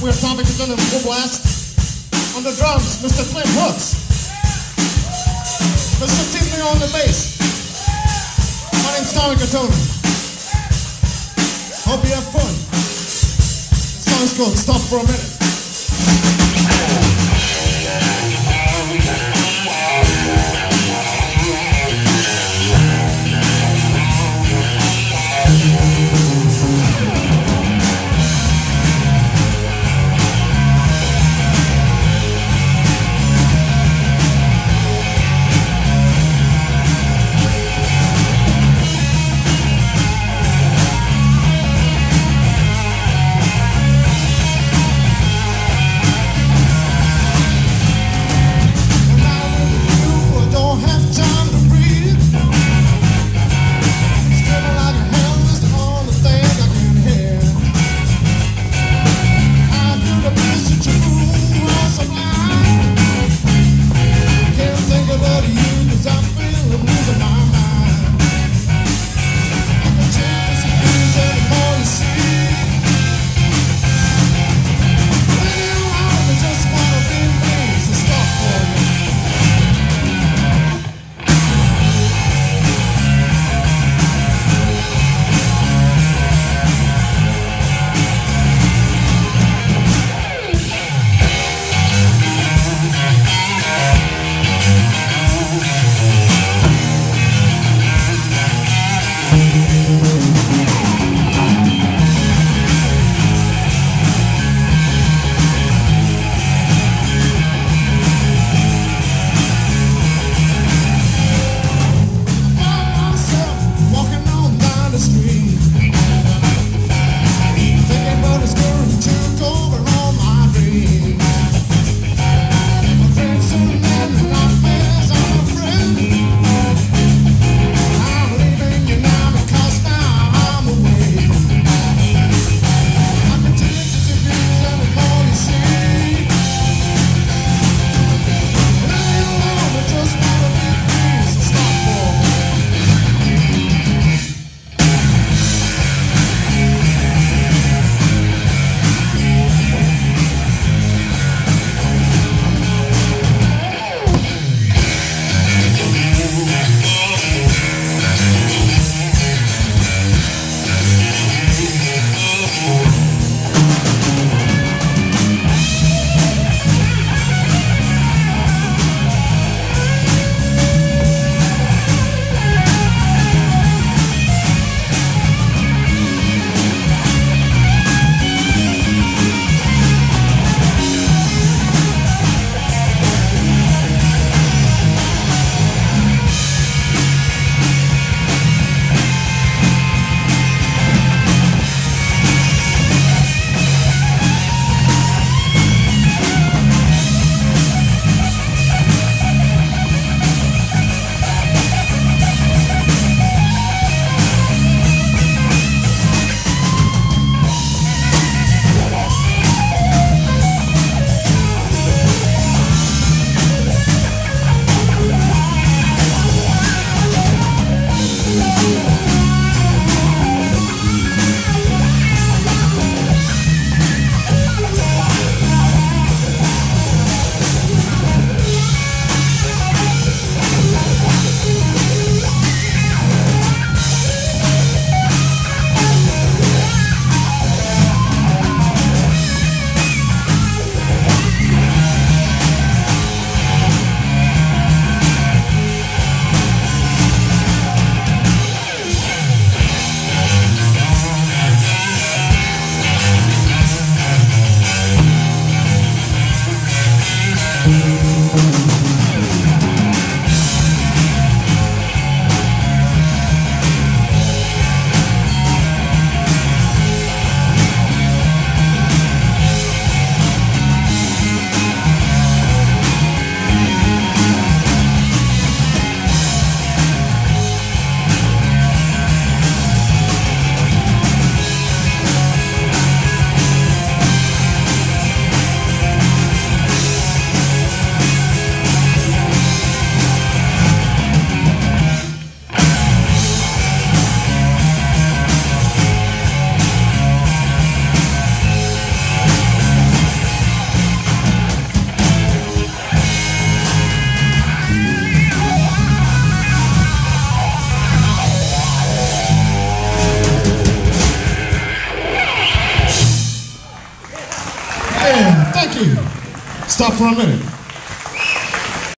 We're Tommy Katona and Full Blast. On the drums, Mr. Clint Hooks. Mr. Tim on the bass. My name's Tommy Katona. Hope you have fun. This song's called Stop for a Minute. Stop for a minute.